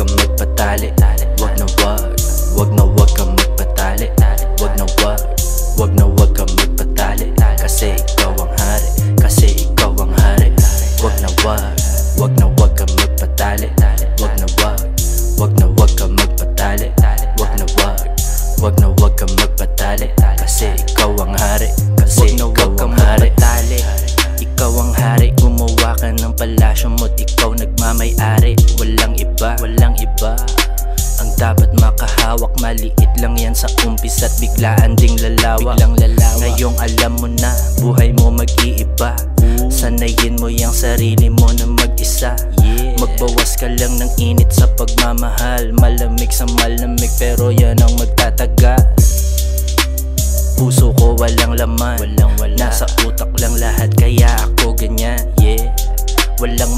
kang magpatali Wag na wag, wag na wag kang magpatali Wag na wag, wag na wag kang magpatali Kasi ikaw ang hari, kasi ikaw ang hari Wag na wag, wag na wag kang magpatali Wag na wag, wag na wag kang magpatali Wag na wag, wag na wag kang magpatali Kasi ikaw ang hari, kasi ikaw ang hari ikaw ang hari, gumawa ka ng palasyo mo't dapat makahawak, maliit lang yan sa umpis at biglaan ding lalawa. Biglang lalawa. Ngayong alam mo na, buhay mo mag-iiba. Sanayin mo yung sarili mo na mag-isa. Magbawas ka lang ng init sa pagmamahal. Malamig sa malamig pero yan ang magtatagal Puso ko walang laman. Walang, wala. Nasa utak lang lahat kaya ako ganyan. Yeah. Walang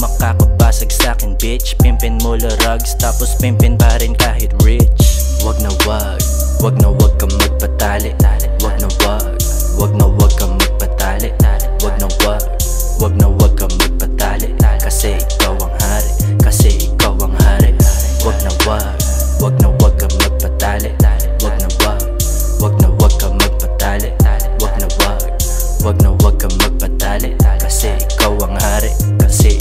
pumasag sa'kin bitch. Pimpin mula rugs tapos pimpin pa rin kahit rich. Wag na wag, wag na wag ka magpatali. Wag na wag, wag na wag ka magpatali. Wag na wag, wag na wag ka magpatali. Kasi ikaw ang hari, kasi ikaw ang hari. Wag na wag, wag na wag ka magpatali. Wag na wag, wag na wag ka magpatali. Wag na wag, wag na wag ka magpatali. Kasi ikaw ang hari, kasi